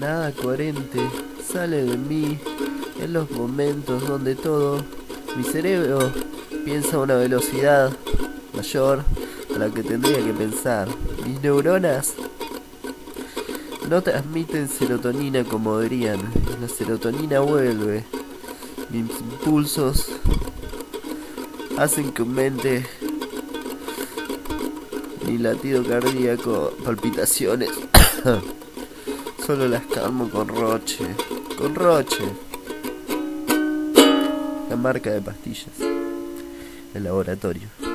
nada coherente sale de mí en los momentos donde todo mi cerebro piensa a una velocidad mayor a la que tendría que pensar. Mis neuronas no transmiten serotonina como deberían. La serotonina vuelve. Mis impulsos hacen que aumente mi latido cardíaco, palpitaciones. Solo las calmo con Roche. Con Roche. La marca de pastillas. El laboratorio.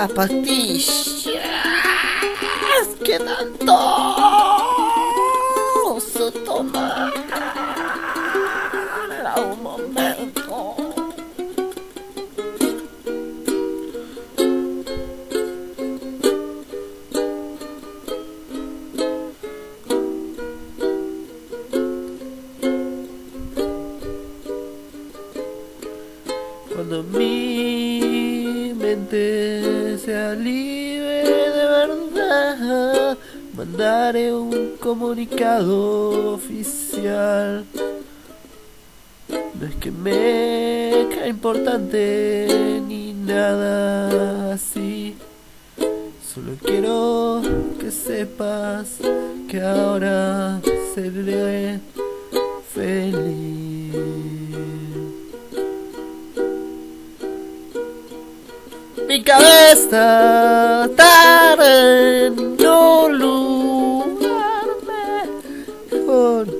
Las pastillas que tanto se toma a un momento. Cuando mi mente sea libre de verdad, mandaré un comunicado oficial. No es que me caiga importante ni nada así. Solo quiero que sepas que ahora seré feliz. mi cabeza estar en yo lugar mejor.